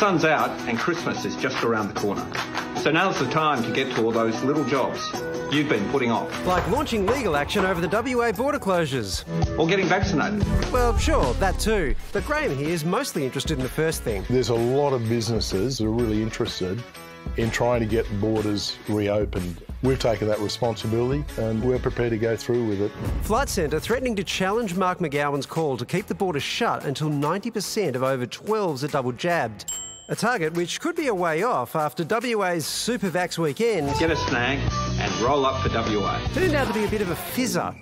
Sun's out and Christmas is just around the corner. So now's the time to get to all those little jobs you've been putting off. Like launching legal action over the WA border closures. Or getting vaccinated. Well, sure, that too. But Graham here is mostly interested in the first thing. There's a lot of businesses that are really interested in trying to get borders reopened. We've taken that responsibility and we're prepared to go through with it. Flight Centre threatening to challenge Mark McGowan's call to keep the border shut until 90% of over 12s are double jabbed. A target which could be a way off after WA's Super Vax weekend. Get a snag and roll up for WA. Turned out to be a bit of a fizzer.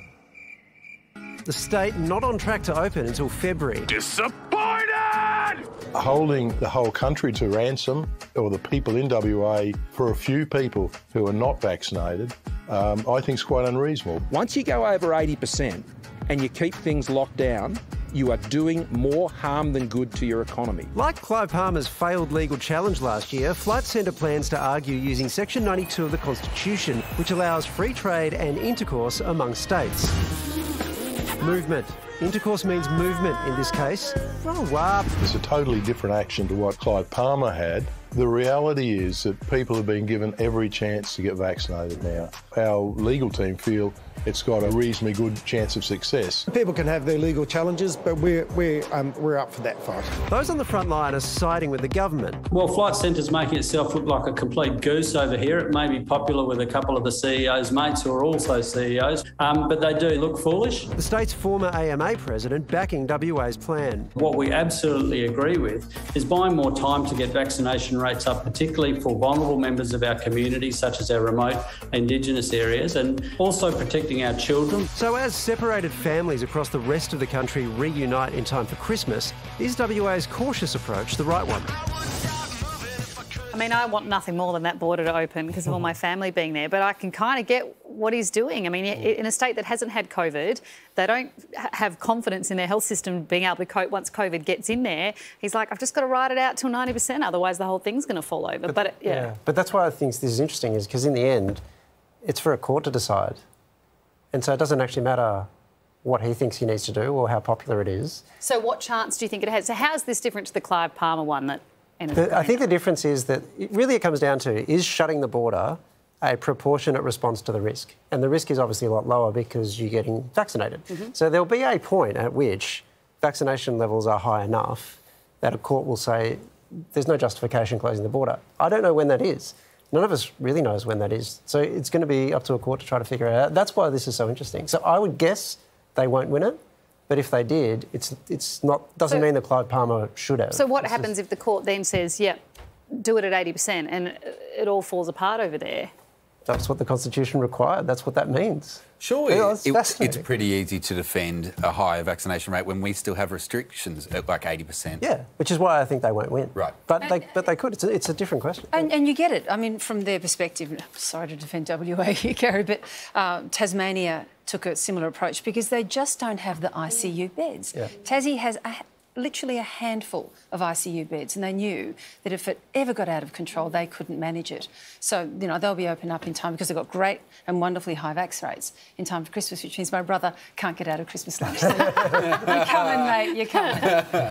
The state not on track to open until February. Disappointed! Holding the whole country to ransom, or the people in WA, for a few people who are not vaccinated, um, I think is quite unreasonable. Once you go over 80% and you keep things locked down, you are doing more harm than good to your economy. Like Clive Palmer's failed legal challenge last year, Flight Centre plans to argue using Section 92 of the Constitution, which allows free trade and intercourse among states. Movement. Intercourse means movement in this case. Roll up. It's a totally different action to what Clive Palmer had. The reality is that people have been given every chance to get vaccinated now. Our legal team feel it's got a reasonably good chance of success. People can have their legal challenges, but we're, we're, um, we're up for that fight. Those on the front line are siding with the government. Well, Flight Centre's making itself look like a complete goose over here. It may be popular with a couple of the CEO's mates who are also CEOs, um, but they do look foolish. The state's former AMA president backing WA's plan. What we absolutely agree with is buying more time to get vaccination rates up, particularly for vulnerable members of our community, such as our remote Indigenous areas, and also protecting our children. So, as separated families across the rest of the country reunite in time for Christmas, is WA's cautious approach the right one? I mean, I want nothing more than that border to open because of all my family being there, but I can kind of get what he's doing. I mean, mm. in a state that hasn't had COVID, they don't have confidence in their health system being able to cope once COVID gets in there. He's like, I've just got to ride it out till 90%, otherwise the whole thing's going to fall over. But, but yeah. yeah. But that's why I think this is interesting, is because in the end, it's for a court to decide. And so it doesn't actually matter what he thinks he needs to do or how popular it is. So what chance do you think it has? So how's this different to the Clive Palmer one that the, I think the difference is that it really it comes down to is shutting the border a proportionate response to the risk. And the risk is obviously a lot lower because you're getting vaccinated. Mm-hmm. So there'll be a point at which vaccination levels are high enough that a court will say there's no justification closing the border. I don't know when that is. None of us really knows when that is. So it's going to be up to a court to try to figure it out. That's why this is so interesting. So I would guess they won't win it. But if they did, it's it's not doesn't so, mean that Clive Palmer should have. So what it's happens just... if the court then says, "Yeah, do it at eighty percent," and it all falls apart over there? That's what the Constitution required. That's what that means. Sure, yeah, it, it's pretty easy to defend a higher vaccination rate when we still have restrictions at like 80%. Yeah, which is why I think they won't win. Right. But and, they, but they could. It's a, it's a different question. And, and, you get it. I mean, from their perspective, sorry to defend WA here, Gary, but uh, Tasmania took a similar approach because they just don't have the ICU beds. Yeah. Tassie has a, literally a handful of ICU beds, and they knew that if it ever got out of control, they couldn't manage it. So, you know, they'll be open up in time because they've got great and wonderfully high vax rates in time for Christmas, which means my brother can't get out of Christmas lunch. So you're coming, mate, you're coming.